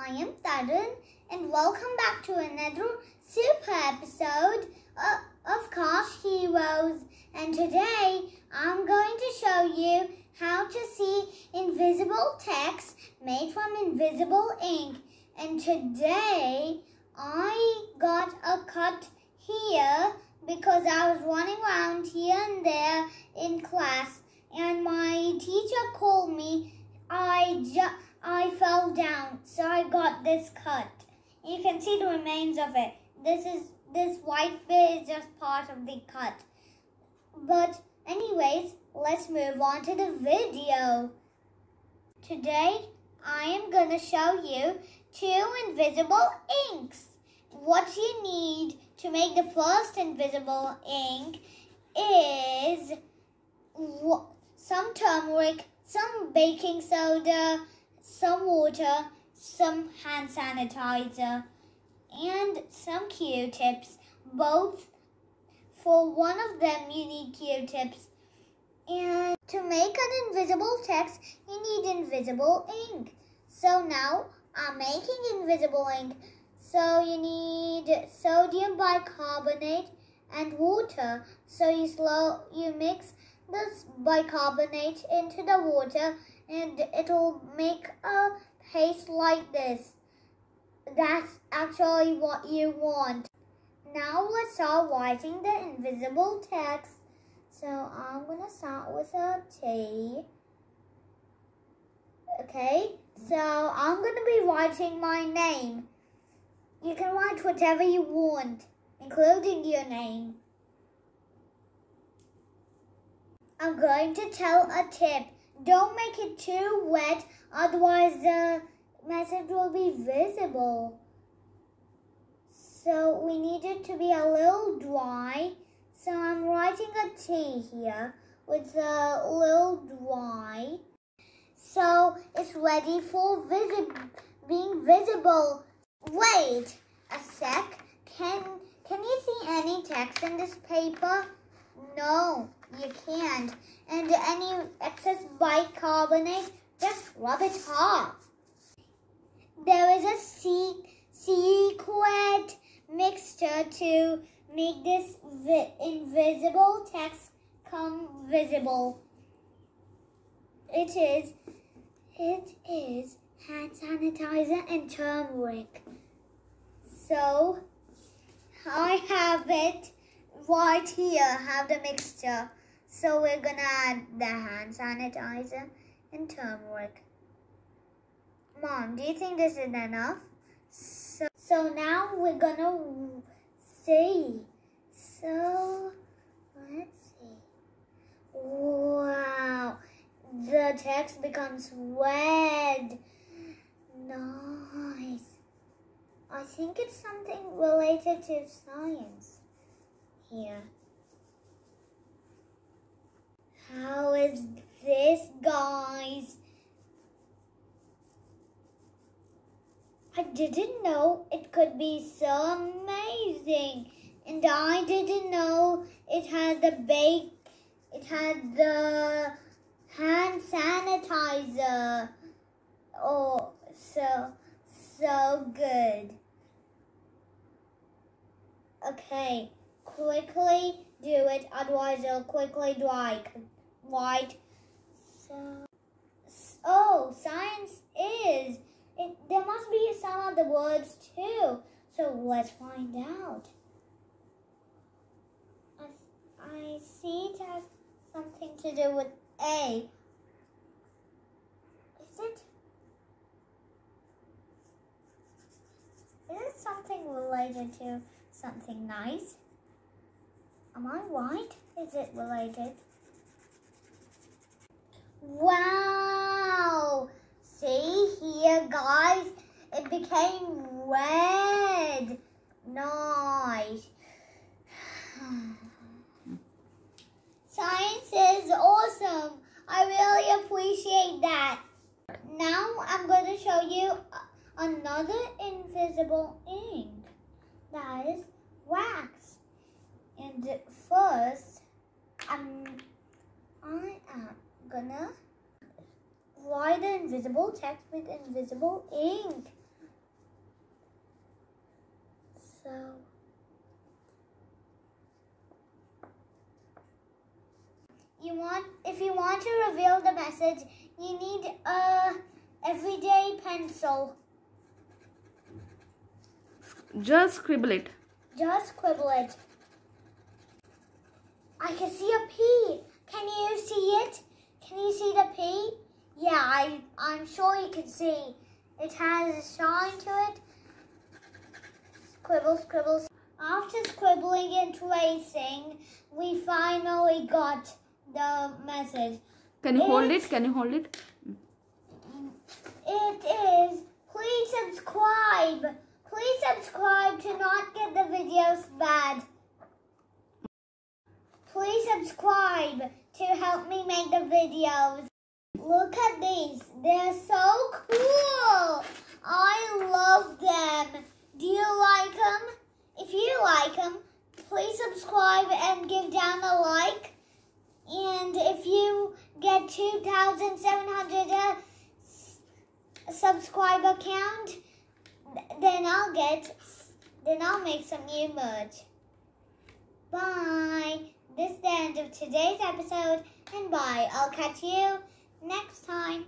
I am Tarun and welcome back to another super episode of, KashHeroes. And today I'm going to show you how to see invisible text made from invisible ink. And today I got a cut here because I was running around here and there in class and my teacher called me. I just I fell down, so I got this cut. You can see the remains of it. This is this white bit is just part of the cut. But anyways, let's move on to the video. Today, I am going to show you two invisible inks. What you need to make the first invisible ink is some turmeric, some baking soda, some water, some hand sanitizer, and some Q-tips. Both, for one of them you need Q-tips. And to make an invisible text, you need invisible ink. So now I'm making invisible ink. So you need sodium bicarbonate and water. So you slow you mix this bicarbonate into the water and it'll make a paste like this. That's actually what you want. Now let's start writing the invisible text. So I'm going to start with a T. Okay, so I'm going to be writing my name. You can write whatever you want, including your name. I'm going to tell a tip. Don't make it too wet, otherwise the message will be visible. So we need it to be a little dry. So I'm writing a T here with a little dry. So it's ready for visi being visible. Wait a sec. Can, can you see any text in this paper? No, you can't. And any excess bicarbonate, just rub it off. There is a secret mixture to make this invisible text come visible. It is, it is hand sanitizer and turmeric. So, I have it right here have the mixture. So we're gonna add the hand sanitizer and turmeric. Mom, do you think this is enough? So, so now we're gonna see. So, let's see. Wow, the text becomes red. Nice. I think it's something related to science here. How is this, guys? I didn't know it could be so amazing. And I didn't know it had the bake, it had the hand sanitizer. Oh, so, so good. Okay quickly do it, otherwise it'll quickly dry. Right? So, oh, science is. It, there must be some other words too. So let's find out. I, see it has something to do with A. Is it? Is it something related to something nice? Am I right? Is it related? Wow! See here, guys? It became red. Nice. Science is awesome. I really appreciate that. Now I'm going to show you another invisible ink. That is wax. And first, I'm, I am gonna write the invisible text with invisible ink. So. You want, if you want to reveal the message, you need a everyday pencil. Just scribble it. Just scribble it. I can see a P. Can you see it? Can you see the P? Yeah, I, I'm sure you can see. It has a shine to it. Scribble, scribble. After scribbling and tracing, we finally got the message. Can you hold it? Can you hold it? It is, please subscribe. Please subscribe to not get the videos bad. Subscribe to help me make the videos. Look at these. They're so cool. I love them. Do you like them? If you like them, please subscribe and give down a like. And if you get 2,700 uh, subscriber count, then I'll get, then I'll make some new merch. Bye. This is the end of today's episode, and bye. I'll catch you next time.